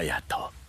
隼人